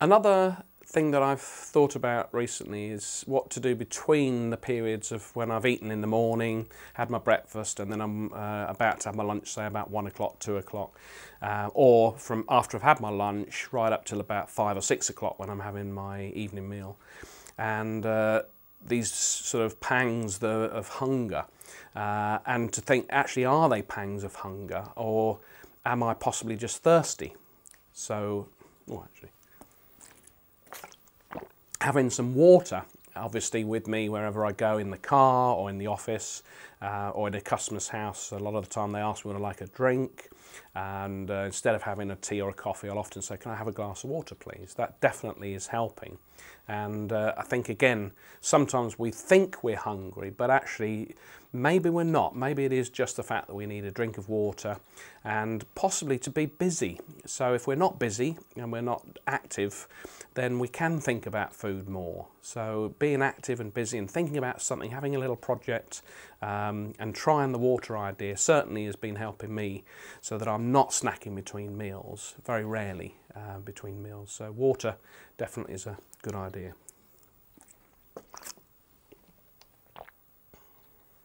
Another thing that I've thought about recently is what to do between the periods of when I've eaten in the morning, had my breakfast, and then I'm uh, about to have my lunch, say about one o'clock, two o'clock, uh, or from after I've had my lunch right up till about five or six o'clock when I'm having my evening meal. And uh, these sort of pangs of hunger, uh, and to think actually, are they pangs of hunger, or am I possibly just thirsty? So, oh, actually having some water obviously with me wherever I go in the car or in the office uh, or in a customer's house. A lot of the time they ask me would I like a drink and uh, instead of having a tea or a coffee I'll often say can I have a glass of water please. That definitely is helping and uh, I think again sometimes we think we're hungry but actually maybe we're not. Maybe it is just the fact that we need a drink of water and possibly to be busy. So if we're not busy and we're not active then we can think about food more. So being active and busy and thinking about something, having a little project um, and trying the water idea certainly has been helping me so that I'm not snacking between meals, very rarely uh, between meals. So water definitely is a good idea.